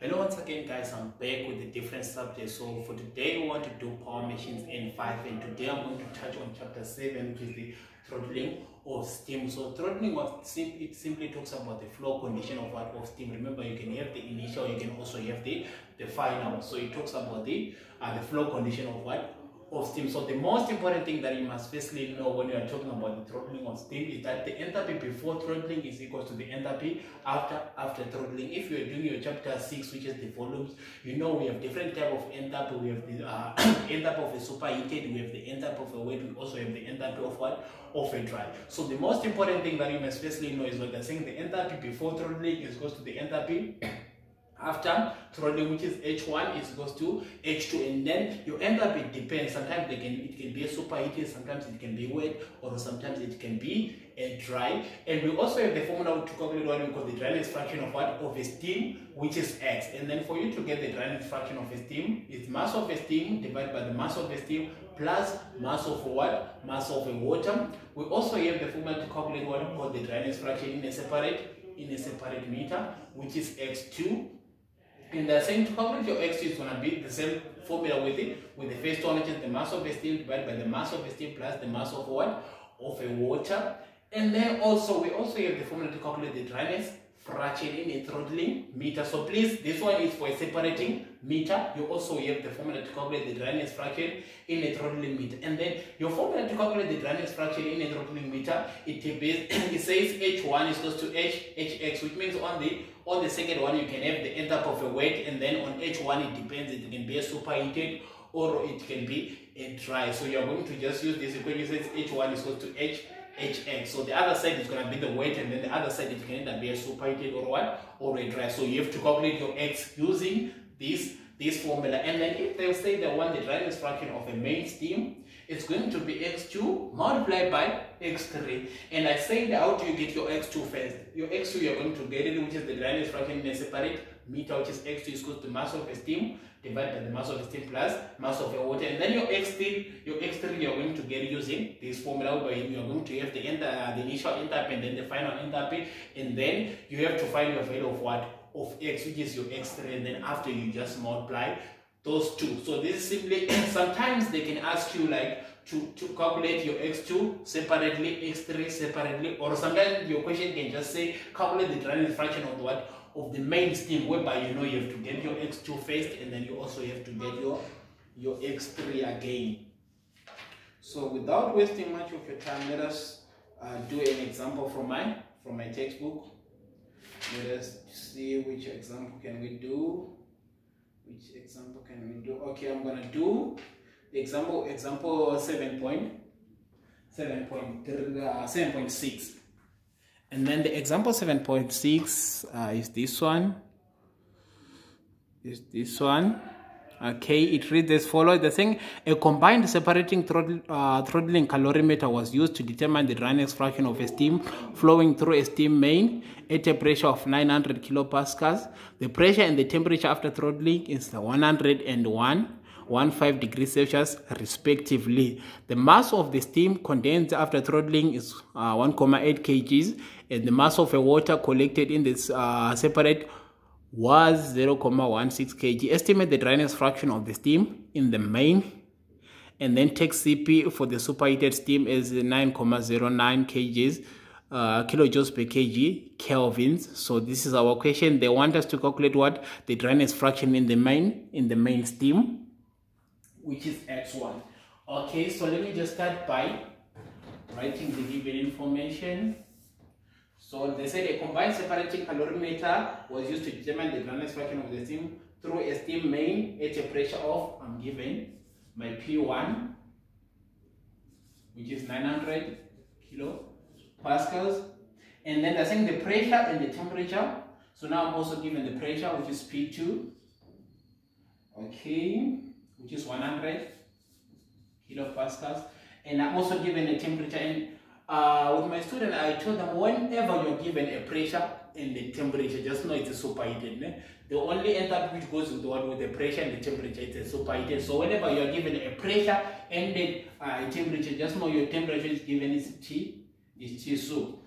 Hello once again guys, I'm back with a different subject. So for today we want to do power machines N5 and today I'm going to touch on chapter 7 which is the throttling of steam. So throttling of steam, it simply talks about the flow condition of what of steam. Remember you can have the initial, you can also have the, the final. So it talks about the, uh, the flow condition of what of steam. So the most important thing that you must firstly know when you are talking about the throttling of steam is that the enthalpy before throttling is equal to the enthalpy after after throttling. If you are doing your chapter 6, which is the volumes, you know we have different type of enthalpy. We have the uh, enthalpy of a superheated, we have the enthalpy of a wet, we also have the enthalpy of what? Of a dry. So the most important thing that you must firstly know is what they're saying the enthalpy before throttling is equal to the enthalpy after throttling which is h1 is equals to h2 and then your enthalpy it depends. Sometimes can it can be a superheated sometimes it can be wet or sometimes it can be a dry. And we also have the formula to calculate what we the dryness fraction of what? Of a steam which is x. And then for you to get the dryness fraction of a steam it's mass of a steam divided by the mass of a steam plus mass of what? Mass of a water. We also have the formula to calculate what? We call the dryness fraction in a separate in a separate meter which is x2 and the same calculate your x is going to be the same formula with it, with the first one which is the mass of a steam divided by the mass of a steam plus the mass of what? Of a water. And then also, we also have the formula to calculate the dryness fraction in a throttling meter. So please, this one is for separating meter. You also have the formula to calculate the dryness fraction in a throttling meter. And then your formula to calculate the dryness fraction in a throttling meter, it, it says H1 is equal to H, HX, which means on the on the second one, you can have the enthalpy of a wet, and then on H1, it depends. It can be a superheated or it can be a dry. So you're going to just use this equation. it Says H1 is equal to H HX. So the other side is going to be the wet, and then the other side it can either be a superheated or what or a dry. So you have to calculate your X using this this formula. And then if they say they want the dryness fraction of a main steam, it's going to be x2 multiplied by x3. And I said how do you get your x2 first? Your x2 you're going to get it, which is the dryness fraction in a separate meter, which is x2 is equal to mass of a steam divided by the mass of the steam plus mass of your water. And then your x3, your x3 you're going to get using this formula where you're going to have the, end, uh, the initial enthalpy and then the final enthalpy. And then you have to find your value of what? Of x, which is your x3. And then after you just multiply those two. So this is simply, sometimes they can ask you like to, to calculate your x2 separately, x3 separately, or sometimes your question can just say calculate the dryness fraction of what? Of the main steam, whereby you know you have to get your x2 first and then you also have to get your, your x3 again. So without wasting much of your time, let us uh, do an example from my, from my textbook. Let us see which example can we do which example can we do? Okay i'm gonna do the example example 7 point 7 point 7.6 and then the example 7.6 uh, is this one. Is this one okay it reads as follows. The thing a combined separating throttle, uh, throttling calorimeter was used to determine the dryness fraction of a steam flowing through a steam main at a pressure of 900 kilopascals. The pressure and the temperature after throttling is 101 15 degrees celsius respectively. The mass of the steam condensed after throttling is uh, 1,8 kgs and the mass of the water collected in this uh, separate was 0.16 kg. Estimate the dryness fraction of the steam in the main and then take CP for the superheated steam as 9.09 kgs uh, kilojoules per kg kelvins. So this is our question. They want us to calculate what the dryness fraction in the main in the main steam, which is x1. Okay, so let me just start by writing the given information. So they said a combined separating calorimeter was used to determine the dryness fraction of the steam through a steam main at a pressure of, I'm given my P1, which is 900 kilo pascals. And then they're saying the pressure and the temperature. So now I'm also given the pressure, which is P2, okay, which is 100 kilopascals. And I'm also given the temperature. And uh, with my student, I told them whenever you're given a pressure and the temperature, just know it's superheated. Ne? The only enthalpy which goes with the one with the pressure and the temperature is superheated. So whenever you're given a pressure and the uh, temperature, just know your temperature is given is T, is T. So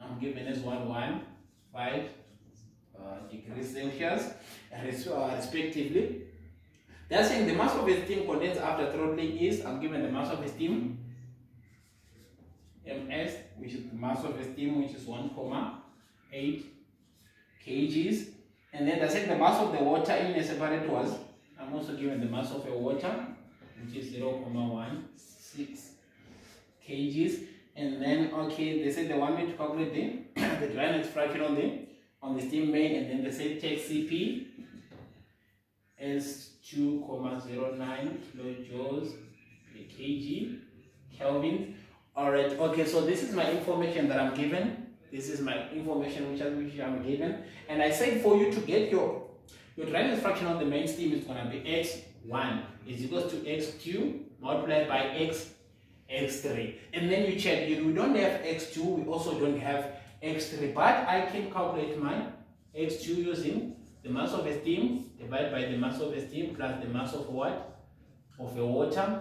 I'm given as 1, 1, 5, uh, degrees Celsius uh, respectively. That's saying the mass of a steam condensed after throttling is, I'm given the mass of a steam, ms, which is the mass of a steam, which is 1,8 kgs. And then that's said the mass of the water in a separate was, I'm also given the mass of a water, which is 0,16 kgs. And then, okay, they said they want me to calculate the, the dryness fraction on the, on the steam main, and then they said take Cp as 2,09 kilojoules per kg Kelvin. Alright, okay, so this is my information that I'm given. This is my information which, I'm given. And I said for you to get your, your dryness fraction on the main steam is going to be x1 is equals to x2 multiplied by x x3 and then you check you, we don't have x2 we also don't have x3 but i can calculate my x2 using the mass of a steam divided by the mass of a steam plus the mass of what? Of a water.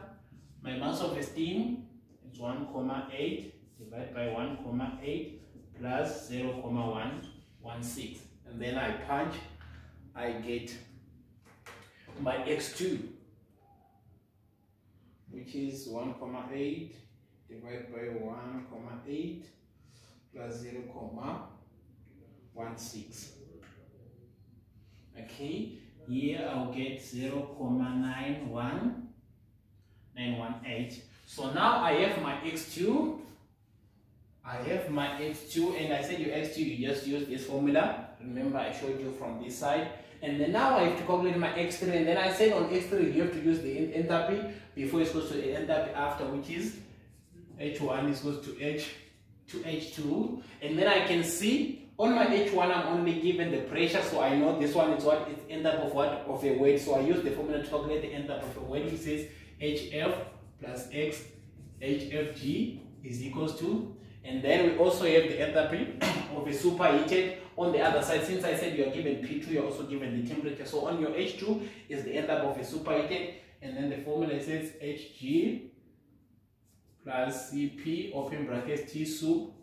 My mass of a steam is 1 comma 8 divided by 1 comma 8 plus 0 comma 116 and then i punch i get my x2 which is 1 comma 8 divided by 1 comma 8 plus 0 comma 16 okay here I'll get 0 comma 91 918 so now I have my x2 I have my x2 and I said your x2 you just use this formula. Remember I showed you from this side. And then now I have to calculate my x3 and then I said on x3 you have to use the enthalpy before it's equals to the enthalpy after which is h1 is goes to h to h2 and then I can see on my h1 I'm only given the pressure so I know this one is what is enthalpy of what of a weight. So I use the formula to calculate the enthalpy of a weight which says hf plus x hfg is equals to and then we also have the enthalpy of a superheated on the other side, since I said you are given P2, you're also given the temperature. So on your H2 is the enthalpy of a superheated, and then the formula says Hg plus Cp open brackets T sub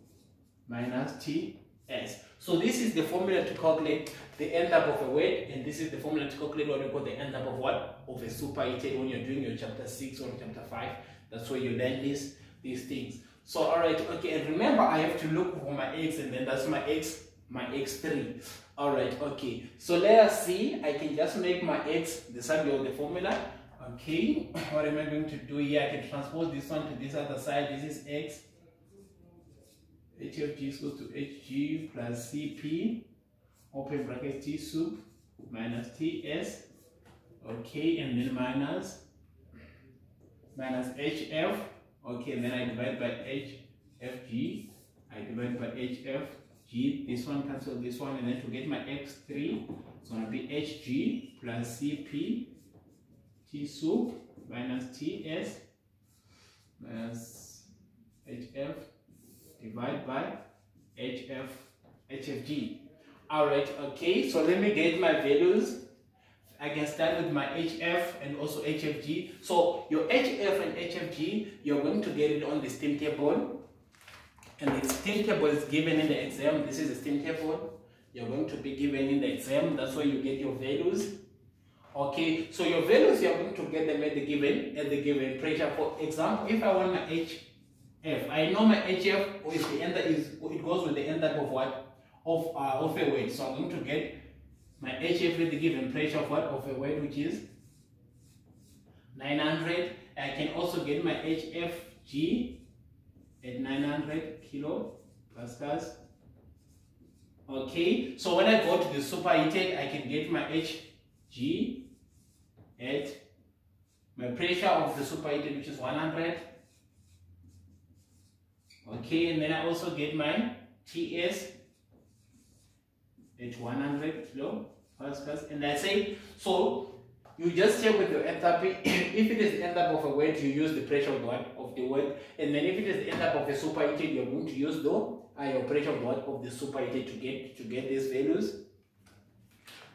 minus Ts. So this is the formula to calculate the enthalpy of a weight, and this is the formula to calculate what we call the enthalpy of what? Of a superheated when you're doing your chapter 6 or chapter 5. That's where you learn this, these things. So alright, okay, and remember I have to look for my x and then that's my x my x3 all right okay. So let us see. I can just make my x the same of the formula. Okay what am i going to do here? I can transpose this one to this other side. This is x h of g is to hg plus cp open bracket t sub minus ts okay and then minus minus hf okay then i divide by hfg i divide by hf G, this one cancel this one, and then to get my x3, it's to be hg plus cp t sub minus ts minus hf divided by hf hfg. Alright, okay, so let me get my values. I can start with my HF and also HFG. So your HF and HFG, you're going to get it on the steam table and the steam table is given in the exam. This is the steam table you're going to be given in the exam. That's where you get your values. Okay, so your values you're going to get them at the given at the given pressure. For example, if I want my HF, I know my HF is the end is it goes with the end of what of uh, of a weight. So I'm going to get my HF at the given pressure of what of a weight which is 900. I can also get my HFG at 900 kilo pascals. Okay, so when I go to the superheated, I can get my Hg at my pressure of the superheated, which is 100. Okay, and then I also get my Ts at 100 kilo pascals. And I say, so you just check with your enthalpy. if it is enthalpy of a weight, you use the pressure of the, of the weight. And then if it is enthalpy of a superheated, you're going to use the uh, your pressure of the, of the superheated to get to get these values.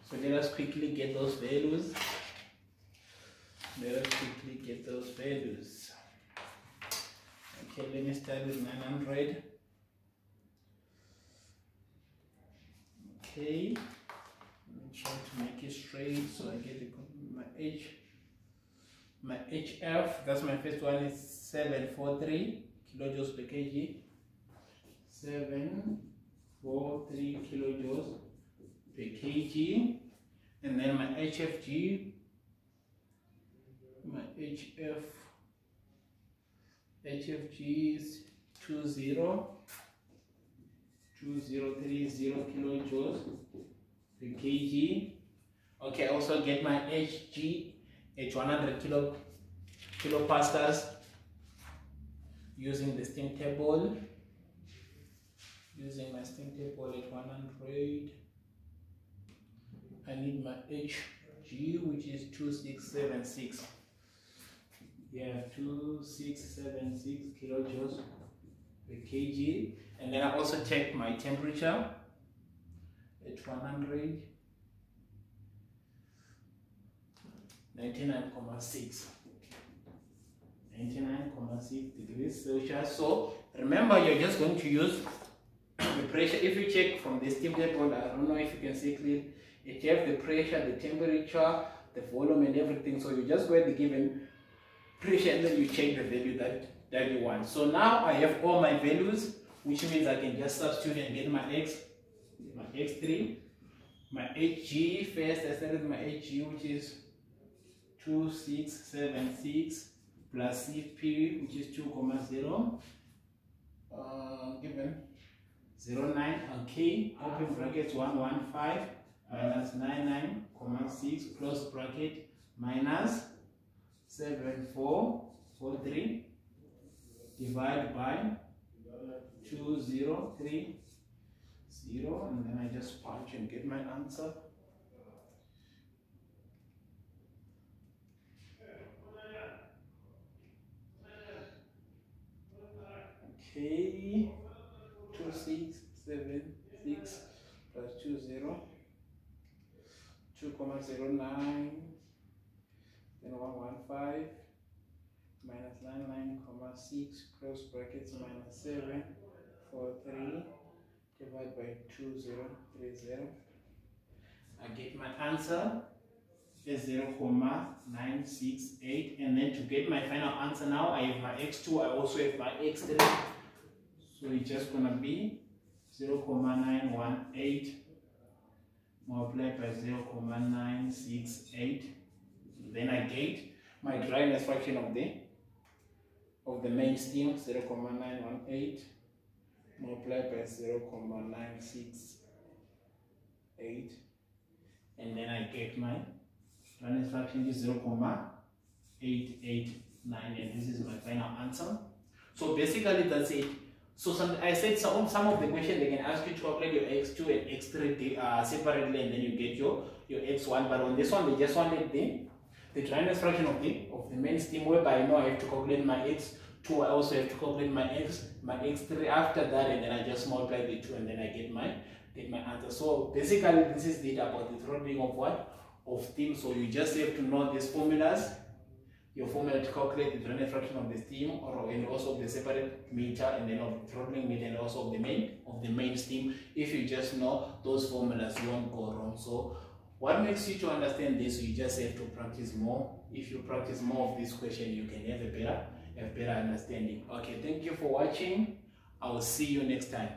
So let us quickly get those values. Let us quickly get those values. Okay, let me start with 900. Okay. try to make it straight so I get the, my H my HF that's my first one is 743 kilojoules per kg 743 kilojoules per kg and then my HFG my HF HFG is 20 2030 kilojoules per kg okay also get my HG at 100 kilo kilopascals using the steam table. Using my steam table at 100 I need my HG which is 2676 yeah 2676 kilojoules per kg. And then I also check my temperature. At 100 99.6 99.6 degrees Celsius. So remember you're just going to use the pressure. If you check from the steam I don't know if you can see clearly it have the pressure the temperature the volume and everything so you just get the given pressure and then you change the value that that you want. So now I have all my values which means I can just substitute and get my x my x3 my hg first. I started my hg which is 2676 plus cp which is 2 comma 0 uh, given 09 okay. Open brackets 115 minus 99 comma 6 close bracket minus 7443 divide by 2030 and then I just punch and get my answer. Okay. Two six seven six plus two zero. Two comma zero nine then one one five minus nine nine comma six close brackets minus seven four three divided by two zero three zero. I get my answer is 0 comma 968 and then to get my final answer now I have my x2 I also have my x3 so it's just gonna be 0 comma 918 multiplied by 0 comma 968 then I get my dryness fraction of the of the main steam 0 comma 918 multiplied by 0 comma 968 and then I get my dryness fraction is 0 comma 889 and this is my final answer. So basically that's it. So some, I said some, some of the questions they can ask you to calculate your x2 and x3 uh, separately and then you get your, your x1 but on this one they just wanted the the dryness fraction of the of the main steam whereby I know I have to calculate my x2 I also have to calculate my x my x3 after that and then I just multiply the two and then I get my get my answer. So basically this is it about the throttling of what? Of steam so you just have to know these formulas your formula to calculate the dryness fraction of the steam or and also of the separate meter and then of the throttling meter and also of the main of the main steam if you just know those formulas you won't go wrong. So what makes you to understand this? You just have to practice more. If you practice more of this question you can have a better a better understanding. Okay thank you for watching. I will see you next time